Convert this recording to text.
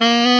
Mm.